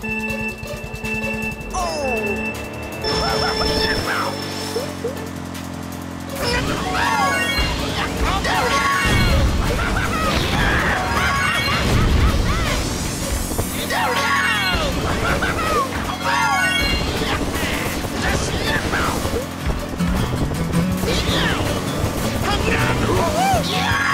Oh! Yeah!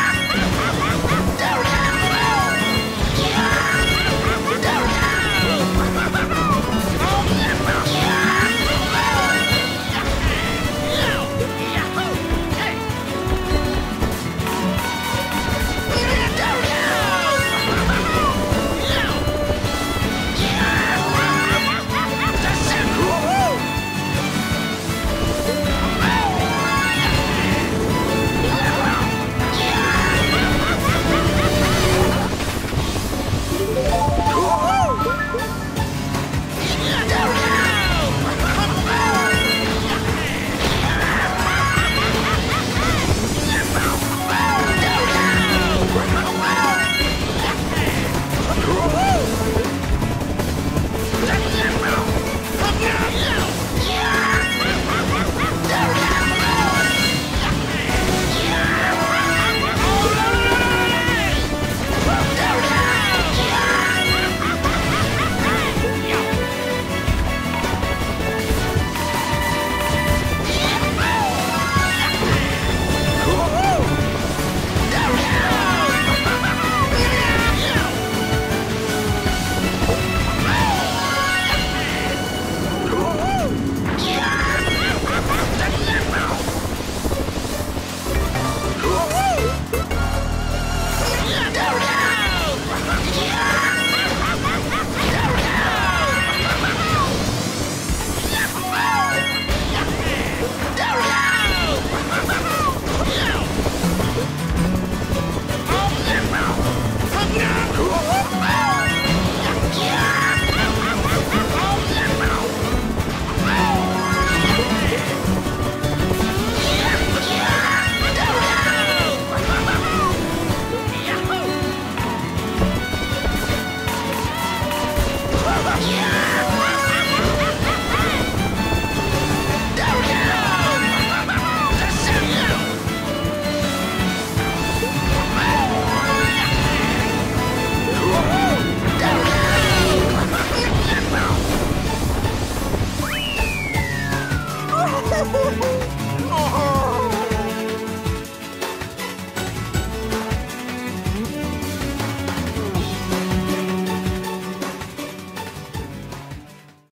Cool.